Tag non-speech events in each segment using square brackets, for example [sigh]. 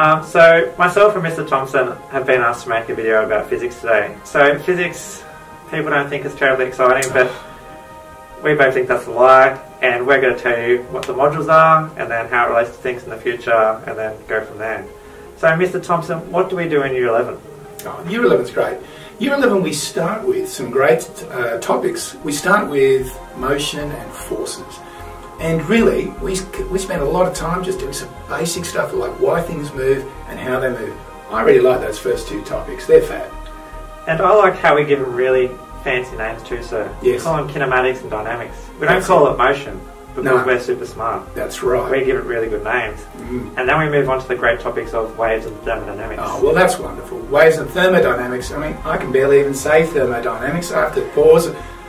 Um, so myself and Mr. Thompson have been asked to make a video about physics today. So physics, people don't think is terribly exciting, but we both think that's a lie. And we're going to tell you what the modules are, and then how it relates to things in the future, and then go from there. So, Mr. Thompson, what do we do in Year 11? Oh, year 11 is great. Year 11, we start with some great uh, topics. We start with motion and forces. And really, we, we spend a lot of time just doing some basic stuff like why things move and how they move. I really like those first two topics. They're fab. And I like how we give them really fancy names too, so Yes. We call them kinematics and dynamics. We don't call it motion because No. we're super smart. That's right. We give it really good names. Mm. And then we move on to the great topics of waves and thermodynamics. Oh, well, that's wonderful. Waves and thermodynamics. I mean, I can barely even say thermodynamics. I have to pause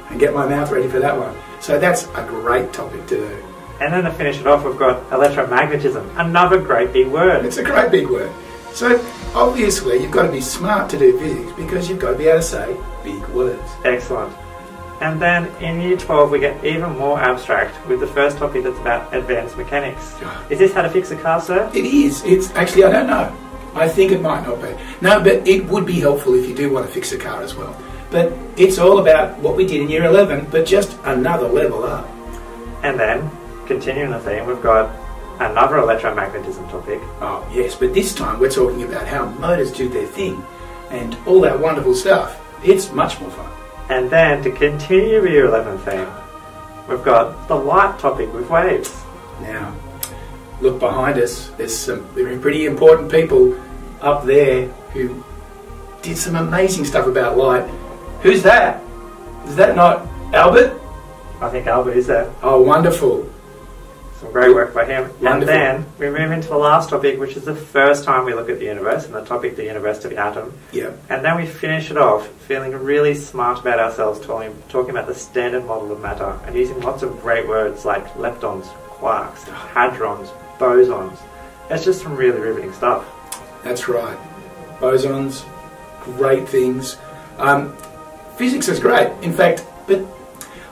and get my mouth ready for that one. So that's a great topic to do. And then to finish it off, we've got electromagnetism, another great big word. It's a great big word. So obviously, you've got to be smart to do physics because you've got to be able to say big words. Excellent. And then in year 12, we get even more abstract with the first topic that's about advanced mechanics. [sighs] Is this how to fix a car, sir? It is. It's actually, I don't know. I think it might not be. No, but it would be helpful if you do want to fix a car as well. But it's all about what we did in year 11, but just another level up. And then, continuing the theme, we've got another electromagnetism topic. Oh, yes, but this time we're talking about how motors do their thing and all that wonderful stuff. It's much more fun. And then, to continue year 11 theme, we've got the light topic with waves. Now, look behind us. There's some pretty important people up there who did some amazing stuff about light. Who's that? Is that not Albert? I think Albert is there. Oh, wonderful. Some great work by him. And then we move into the last topic, which is the first time we look at the universe, and the topic, the universe to the atom. Yeah. And then we finish it off feeling really smart about ourselves, talking, talking about the standard model of matter and using lots of great words like leptons, quarks, hadrons, bosons. It's just some really riveting stuff. That's right. Bosons, great things. Um, physics is great. In fact, but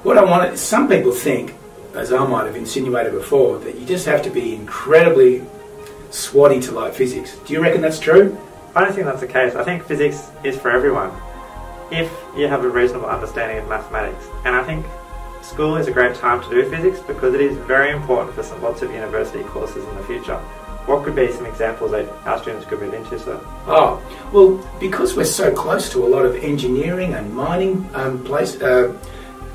what I want some people think, as I might have insinuated before, that you just have to be incredibly swotty to like physics. Do you reckon that's true? I don't think that's the case. I think physics is for everyone if you have a reasonable understanding of mathematics. And I think school is a great time to do physics because it is very important for some lots of university courses in the future. What could be some examples that our students could move into, sir? Oh, well, because we're so close to a lot of engineering and mining um, place uh,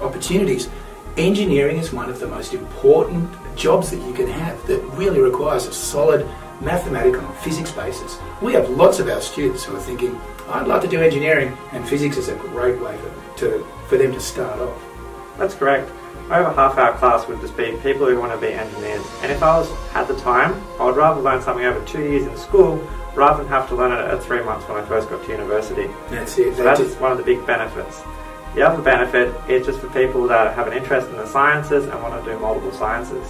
opportunities, engineering is one of the most important jobs that you can have that really requires a solid mathematical and physics basis. We have lots of our students who are thinking, I'd like to do engineering, and physics is a great way for, to, for them to start off. That's correct. Over half our class would just be people who want to be engineers. And if I was had the time, I would rather learn something over two years in school rather than have to learn it at three months when I first got to university. That's it. So That's that's one of the big benefits. The other benefit is just for people that have an interest in the sciences and want to do multiple sciences.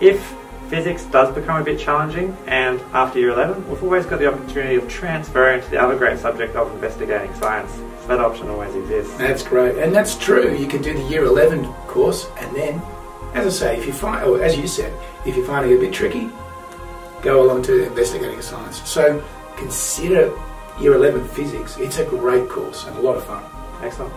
If physics does become a bit challenging and after year 11, we've always got the opportunity of transferring to the other great subject of investigating science. So that option always exists. That's great, and that's true. You can do the year eleven course, and then, as I say, if you find, or as you said, if you're finding it a bit tricky, go along to investigating science. So consider year eleven physics. It's a great course and a lot of fun. Excellent.